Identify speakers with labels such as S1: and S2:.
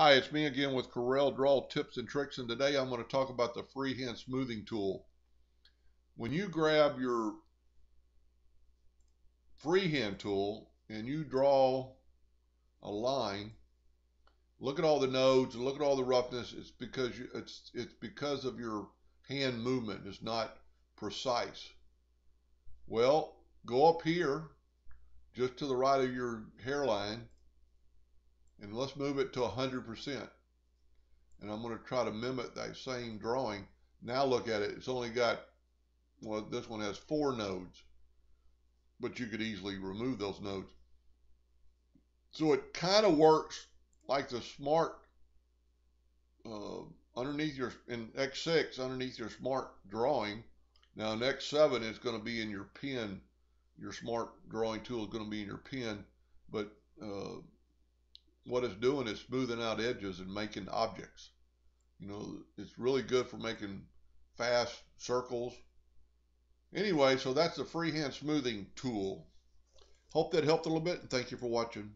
S1: Hi, it's me again with Corel Draw Tips and Tricks, and today I'm going to talk about the freehand smoothing tool. When you grab your freehand tool and you draw a line, look at all the nodes look at all the roughness. It's because you, it's it's because of your hand movement. It's not precise. Well, go up here, just to the right of your hairline, and let's move it to 100%. And I'm going to try to mimic that same drawing. Now look at it. It's only got, well, this one has four nodes, but you could easily remove those nodes. So it kind of works like the smart uh, underneath your, in X6, underneath your smart drawing. Now in X7, it's going to be in your pen. Your smart drawing tool is going to be in your pen, but uh, what it's doing is smoothing out edges and making objects. You know, it's really good for making fast circles. Anyway, so that's the freehand smoothing tool. Hope that helped a little bit and thank you for watching.